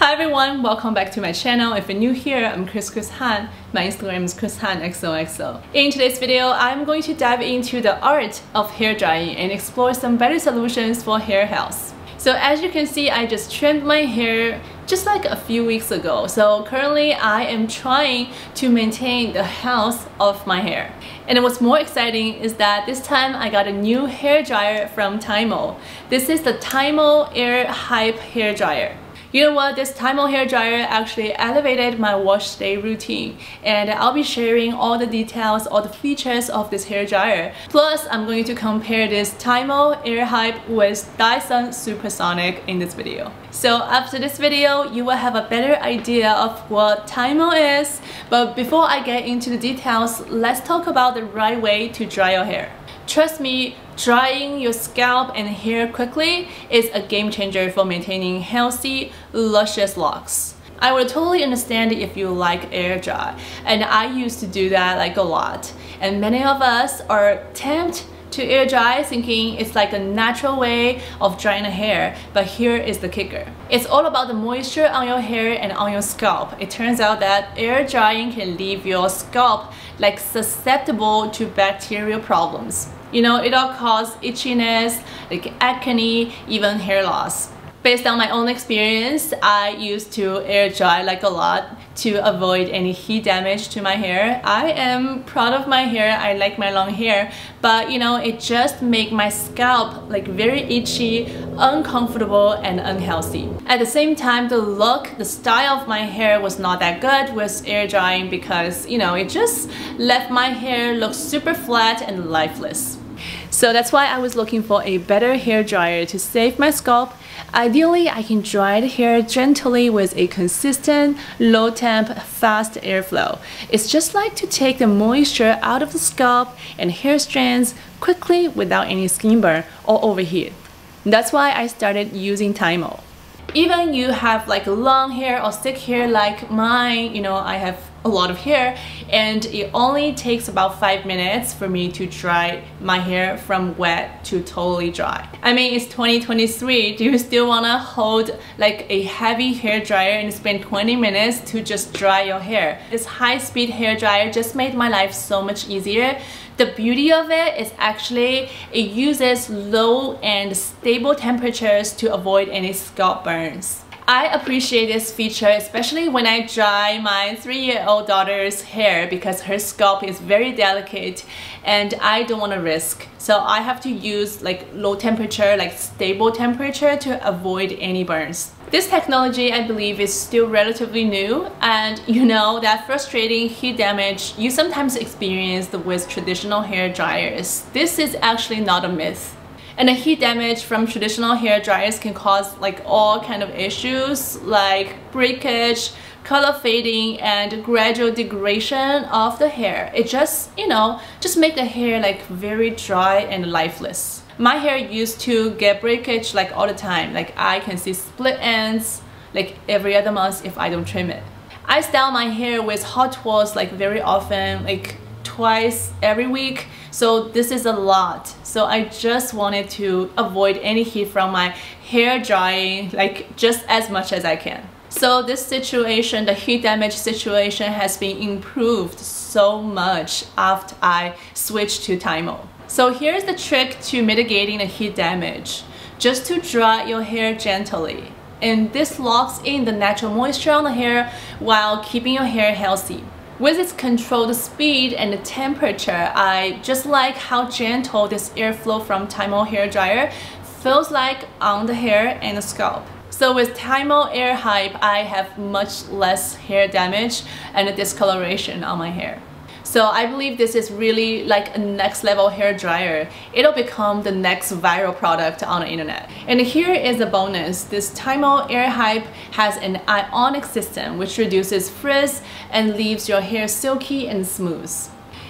Hi everyone, welcome back to my channel. If you're new here, I'm Chris Chris Han. My Instagram is Chris Han XOXO. In today's video, I'm going to dive into the art of hair drying and explore some better solutions for hair health. So as you can see, I just trimmed my hair just like a few weeks ago. So currently I am trying to maintain the health of my hair. And what's more exciting is that this time I got a new hair dryer from Tymo. This is the Tymo Air Hype hair dryer. You know what, this Tymo hair dryer actually elevated my wash day routine and I'll be sharing all the details, all the features of this hair dryer. Plus, I'm going to compare this Tymo Air Hype with Dyson Supersonic in this video. So after this video, you will have a better idea of what Tymo is, but before I get into the details, let's talk about the right way to dry your hair. Trust me, drying your scalp and hair quickly is a game changer for maintaining healthy, luscious locks. I would totally understand if you like air dry, and I used to do that like a lot. And many of us are tempted to air dry thinking it's like a natural way of drying the hair but here is the kicker it's all about the moisture on your hair and on your scalp it turns out that air drying can leave your scalp like susceptible to bacterial problems you know, it'll cause itchiness, like acne, even hair loss. Based on my own experience, I used to air dry like a lot to avoid any heat damage to my hair. I am proud of my hair, I like my long hair, but you know, it just make my scalp like very itchy, uncomfortable and unhealthy. At the same time, the look, the style of my hair was not that good with air drying because you know, it just left my hair look super flat and lifeless. So that's why I was looking for a better hair dryer to save my scalp. Ideally, I can dry the hair gently with a consistent, low temp, fast airflow. It's just like to take the moisture out of the scalp and hair strands quickly without any skin burn or overheat. That's why I started using Tymo. Even you have like long hair or thick hair like mine, you know, I have a lot of hair and it only takes about five minutes for me to dry my hair from wet to totally dry. I mean it's 2023 do you still want to hold like a heavy hair dryer and spend 20 minutes to just dry your hair. This high-speed hair dryer just made my life so much easier the beauty of it is actually it uses low and stable temperatures to avoid any scalp burns. I appreciate this feature especially when I dry my three-year-old daughter's hair because her scalp is very delicate and I don't want to risk. So I have to use like low temperature, like stable temperature to avoid any burns. This technology I believe is still relatively new and you know that frustrating heat damage you sometimes experience with traditional hair dryers. This is actually not a myth. And the heat damage from traditional hair dryers can cause like all kind of issues like breakage, color fading, and gradual degradation of the hair. It just, you know, just make the hair like very dry and lifeless. My hair used to get breakage like all the time. Like I can see split ends like every other month if I don't trim it. I style my hair with hot tools like very often, like twice every week so this is a lot. So I just wanted to avoid any heat from my hair drying like just as much as I can. So this situation the heat damage situation has been improved so much after I switched to Tymo so here's the trick to mitigating the heat damage. Just to dry your hair gently. And this locks in the natural moisture on the hair while keeping your hair healthy with its controlled speed and the temperature, I just like how gentle this airflow from Tymo hair dryer feels like on the hair and the scalp. So with Tymo Air Hype, I have much less hair damage and discoloration on my hair. So I believe this is really like a next level hair dryer. It'll become the next viral product on the internet. And here is a bonus. This Tymo Air Hype has an ionic system which reduces frizz and leaves your hair silky and smooth.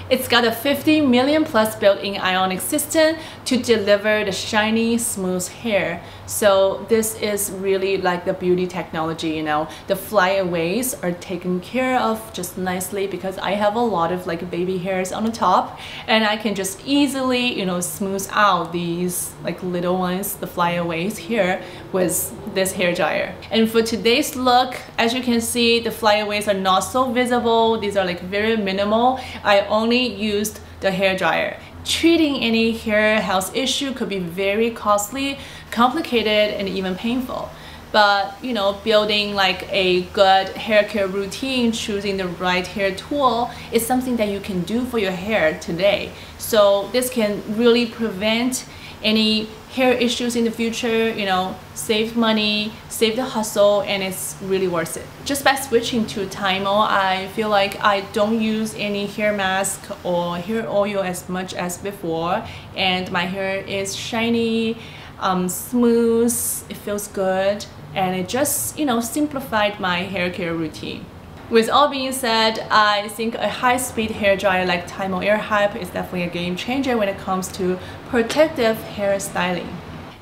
It's got a 50 million plus built-in ionic system to deliver the shiny, smooth hair. So this is really like the beauty technology, you know. The flyaways are taken care of just nicely because I have a lot of like baby hairs on the top and I can just easily, you know, smooth out these like little ones, the flyaways here with this hair dryer. And for today's look, as you can see, the flyaways are not so visible. These are like very minimal. I only used the hair dryer. Treating any hair health issue could be very costly, complicated, and even painful. But you know, building like a good hair care routine, choosing the right hair tool is something that you can do for your hair today. So this can really prevent any hair issues in the future, you know, save money, save the hustle, and it's really worth it. Just by switching to Tymo, I feel like I don't use any hair mask or hair oil as much as before, and my hair is shiny, um, smooth, it feels good, and it just, you know, simplified my hair care routine. With all being said, I think a high-speed hair dryer like Tymo Air Hype is definitely a game changer when it comes to protective hair styling.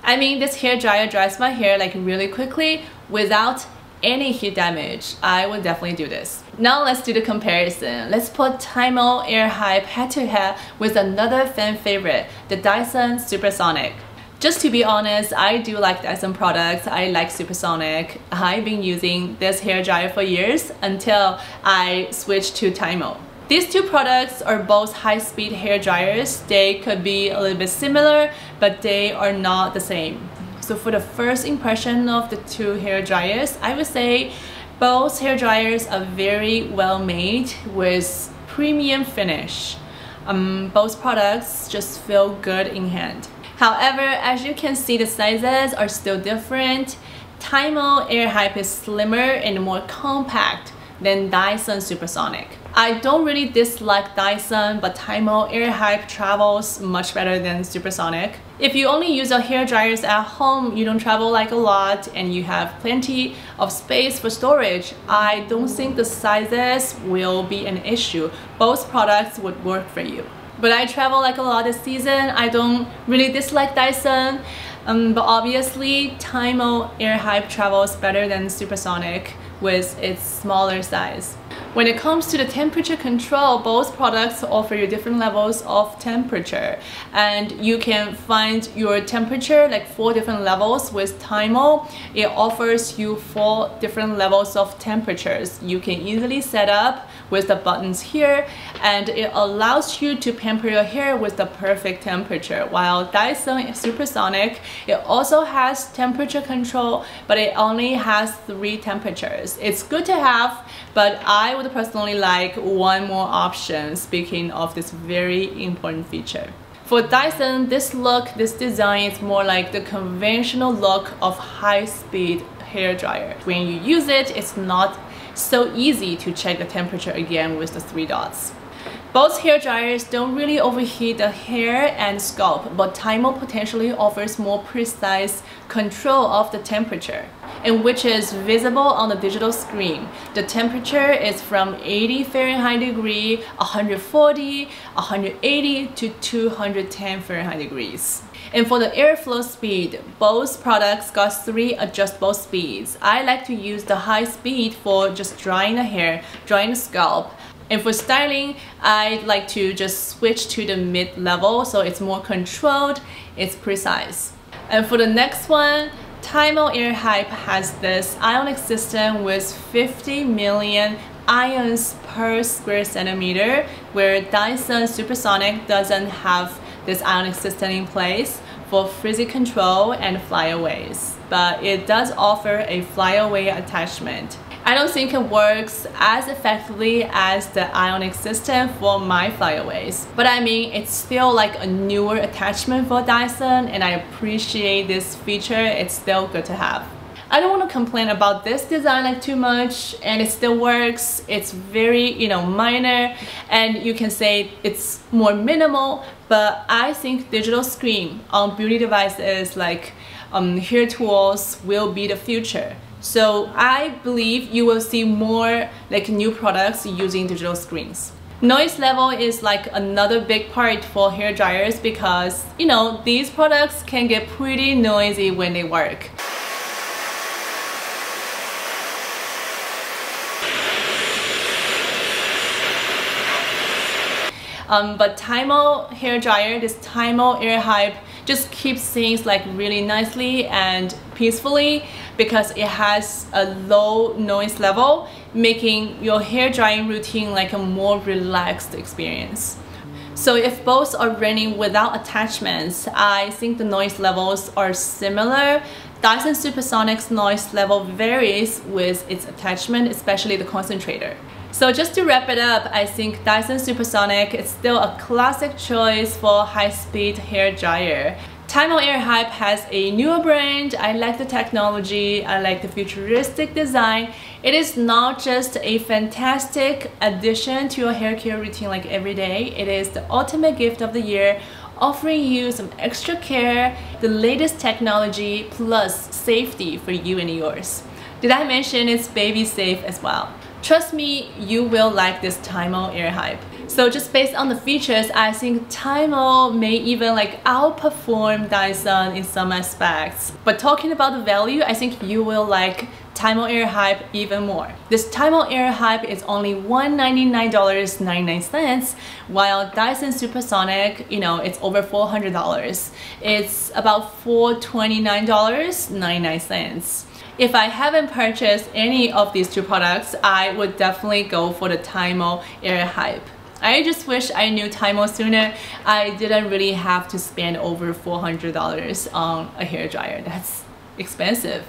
I mean, this hair dryer dries my hair like really quickly without any heat damage. I would definitely do this. Now let's do the comparison. Let's put Tymo Air Hype head to head with another fan favorite, the Dyson Supersonic. Just to be honest, I do like the Dyson products. I like Supersonic. I've been using this hair dryer for years until I switched to Tymo. These two products are both high-speed hair dryers. They could be a little bit similar, but they are not the same. So for the first impression of the two hair dryers, I would say both hair dryers are very well made with premium finish. Um, both products just feel good in hand. However, as you can see, the sizes are still different. Tymo Air Hype is slimmer and more compact than Dyson Supersonic. I don't really dislike Dyson, but Tymo Air Hype travels much better than Supersonic. If you only use your hair dryers at home, you don't travel like a lot, and you have plenty of space for storage, I don't think the sizes will be an issue. Both products would work for you. But I travel like a lot this season. I don't really dislike Dyson. Um, but obviously, Tymo Air Hype travels better than Supersonic with its smaller size. When it comes to the temperature control, both products offer you different levels of temperature and you can find your temperature like four different levels with Tymo. It offers you four different levels of temperatures. You can easily set up with the buttons here and it allows you to pamper your hair with the perfect temperature. While Dyson Supersonic, it also has temperature control but it only has three temperatures. It's good to have but I would personally like one more option speaking of this very important feature. For Dyson, this look, this design is more like the conventional look of high-speed hair dryer. When you use it, it's not so easy to check the temperature again with the three dots. Both hair dryers don't really overheat the hair and scalp, but Tymo potentially offers more precise control of the temperature, and which is visible on the digital screen. The temperature is from 80 Fahrenheit degree, 140, 180 to 210 Fahrenheit degrees. And for the airflow speed, both products got three adjustable speeds. I like to use the high speed for just drying the hair, drying the scalp, and for styling, I like to just switch to the mid level so it's more controlled, it's precise. And for the next one, Tymo Air Hype has this ionic system with 50 million ions per square centimeter where Dyson Supersonic doesn't have this ionic system in place for frizzy control and flyaways. But it does offer a flyaway attachment. I don't think it works as effectively as the ionic system for my flyaways. But I mean, it's still like a newer attachment for Dyson and I appreciate this feature. It's still good to have. I don't want to complain about this design like too much and it still works. It's very, you know, minor and you can say it's more minimal, but I think digital screen on beauty devices like um, hair tools will be the future. So I believe you will see more like new products using digital screens. Noise level is like another big part for hair dryers because, you know, these products can get pretty noisy when they work. Um, but Tymo hair dryer, this Tymo Air Hype just keeps things like really nicely and peacefully because it has a low noise level making your hair drying routine like a more relaxed experience. So if both are running without attachments, I think the noise levels are similar. Dyson Supersonic's noise level varies with its attachment, especially the concentrator. So just to wrap it up, I think Dyson Supersonic is still a classic choice for high-speed hair dryer. Tymo Air Hype has a newer brand. I like the technology. I like the futuristic design. It is not just a fantastic addition to your hair care routine like every day. It is the ultimate gift of the year offering you some extra care, the latest technology plus safety for you and yours. Did I mention it's baby safe as well? Trust me, you will like this Tymo Air Hype. So just based on the features, I think Tymo may even like outperform Dyson in some aspects. But talking about the value, I think you will like Tymo Air Hype even more. This Tymo Air Hype is only $199.99 while Dyson Supersonic, you know, it's over $400. It's about $429.99. If I haven't purchased any of these two products, I would definitely go for the Tymo Air Hype. I just wish I knew Tymo sooner. I didn't really have to spend over $400 on a hair dryer. That's expensive.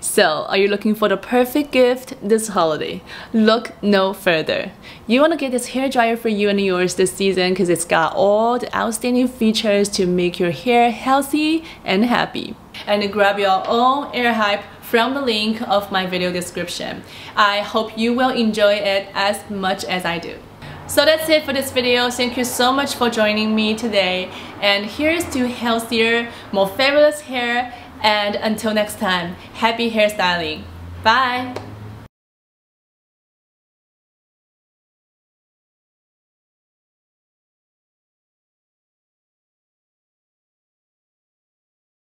So, are you looking for the perfect gift this holiday? Look no further. You want to get this hair dryer for you and yours this season because it's got all the outstanding features to make your hair healthy and happy. And grab your own air hype from the link of my video description. I hope you will enjoy it as much as I do. So that's it for this video. Thank you so much for joining me today. And here's to healthier, more fabulous hair. And until next time, happy hairstyling. Bye!